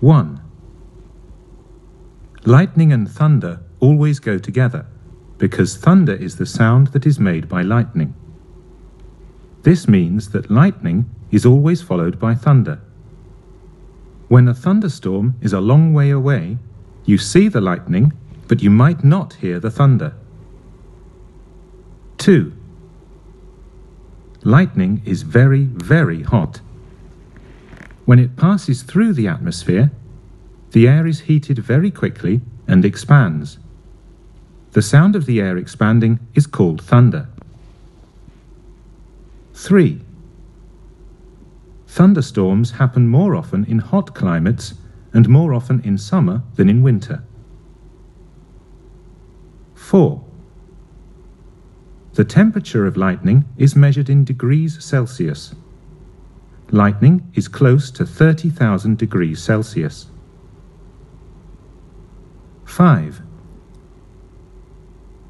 1. Lightning and thunder always go together because thunder is the sound that is made by lightning. This means that lightning is always followed by thunder. When a thunderstorm is a long way away, you see the lightning, but you might not hear the thunder. 2. Lightning is very, very hot. When it passes through the atmosphere, the air is heated very quickly and expands. The sound of the air expanding is called thunder. 3. Thunderstorms happen more often in hot climates and more often in summer than in winter. 4. The temperature of lightning is measured in degrees Celsius. Lightning is close to 30,000 degrees Celsius. 5.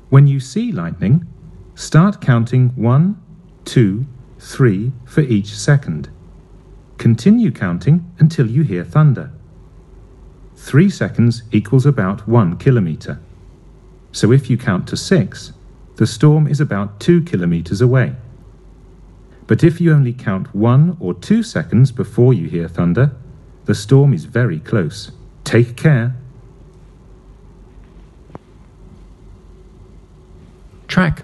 When you see lightning, start counting 1, 2, 3 for each second. Continue counting until you hear thunder. 3 seconds equals about 1 kilometre. So if you count to 6, the storm is about 2 kilometres away. But if you only count 1 or 2 seconds before you hear thunder, the storm is very close. Take care. Track